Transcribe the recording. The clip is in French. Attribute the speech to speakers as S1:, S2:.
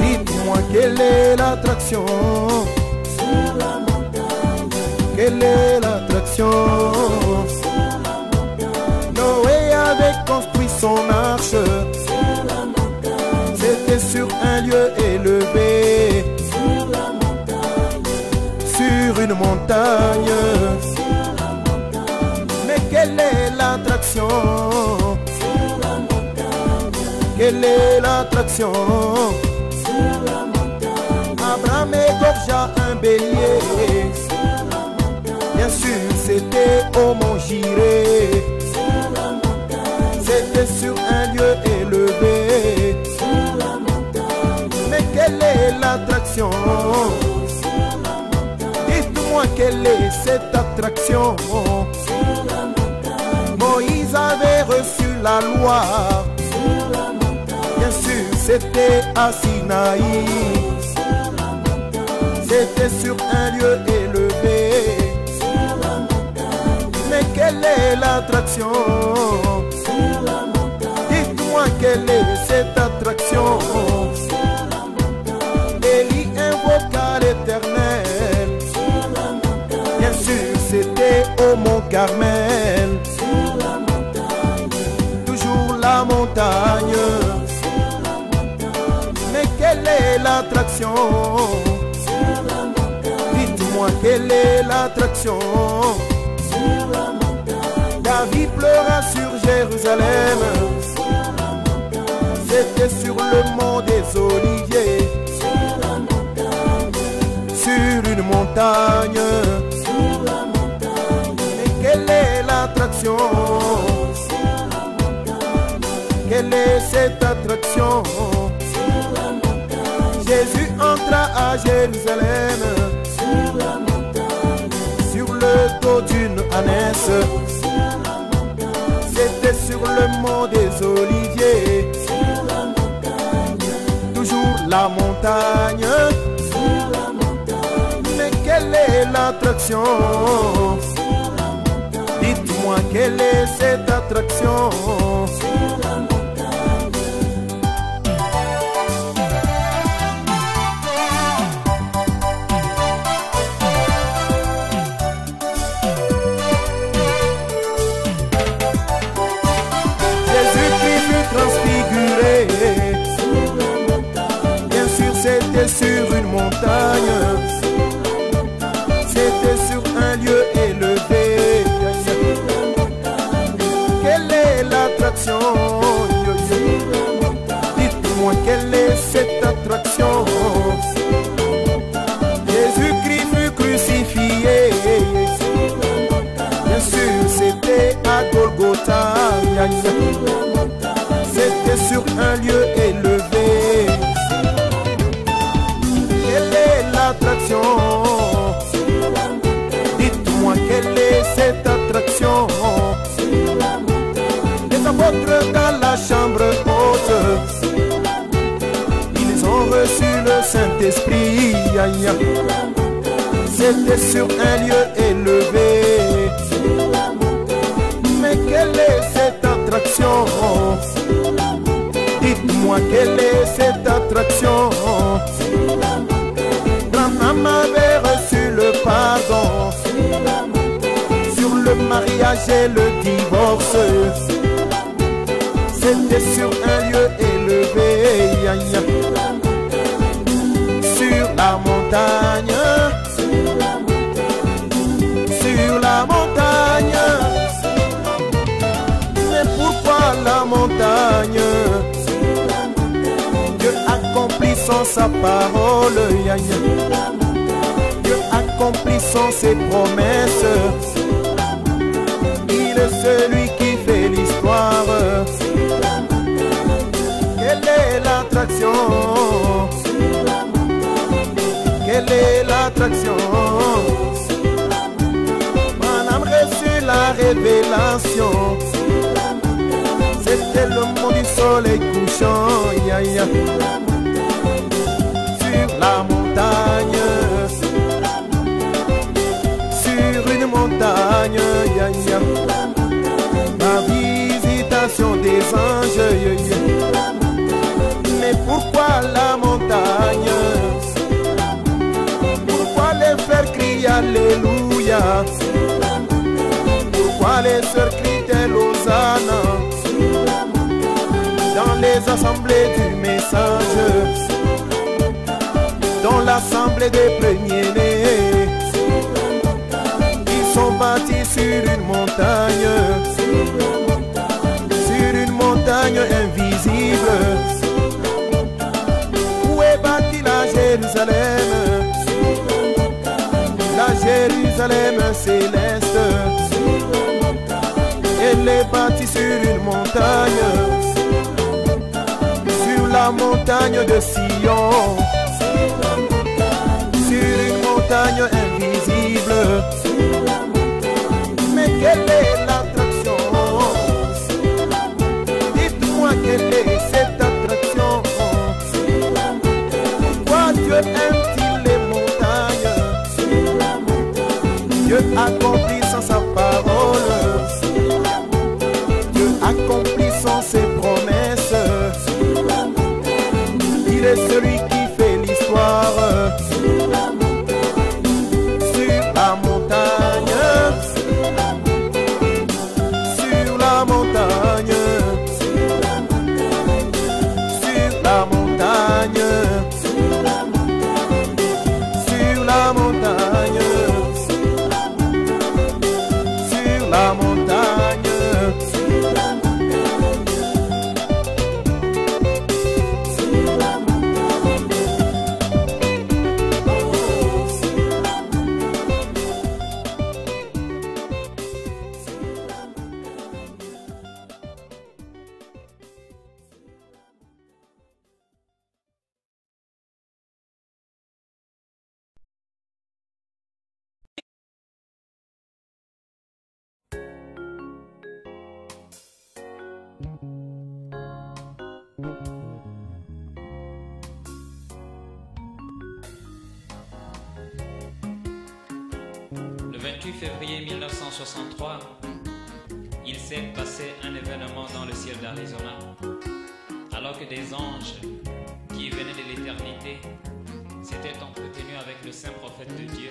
S1: Dites-moi quelle est l'attraction? Quelle est l'attraction? Noé avait construit son arche. C'était sur un lieu élevé. Sur une montagne Quelle est l'attraction? Abraham égorgea un bélier. Bien sûr c'était au mont Jiré. C'était sur un lieu élevé. Mais quelle est l'attraction? Dites-moi quelle est cette attraction? Moïse avait reçu la loi. Bien sûr c'était à Sinaï. C'était sur un lieu élevé. Mais quelle est l'attraction? L'attraction. Dites-moi quelle est l'attraction? David pleura sur Jérusalem. C'était sur le mont des Oliviers. Sur une montagne. Mais quelle est l'attraction? Quelle est cette attraction? Jésus entra à Jérusalem. Sur le dos d'une ânesse. C'était sur le mont des Oliviers. Toujours la montagne. Mais quelle est l'attraction? Dites-moi quelle est cette attraction? C'était sur une montagne. C'était sur un lieu élevé. Quelle est l'attraction? Dites-moi quelle est cette attraction? Jésus-Christ fut crucifié. Bien sûr c'était à Golgotha. C'était sur un Saint-Esprit. C'était sur un lieu élevé. Mais quelle est cette attraction? Dites-moi quelle est cette attraction? Branham avait reçu le pardon. Sur le mariage et le divorce. C'était sur un lieu élevé la montagne. Sur la montagne. Mais pourquoi la montagne. Dieu accomplissant sa parole. Dieu accomplissant ses promesses. Il est celui qui fait l'histoire. Quelle est l'attraction? chant. Sur la montagne, sur une montagne, ya, ya. Ma visitation des anges, Mais pourquoi la montagne? Pourquoi les faire crier Alléluia? Pourquoi les les assemblées du message, dans l'assemblée des premiers-nés. Ils sont bâtis sur une montagne, sur une montagne invisible. Où est bâtie la Jérusalem? La Jérusalem céleste. Elle est bâtie sur une montagne montagne de Sion,
S2: Le 28 février 1963, il s'est passé un événement dans le ciel d'Arizona. Alors que des anges qui venaient de l'éternité s'étaient entretenus avec le saint prophète de Dieu,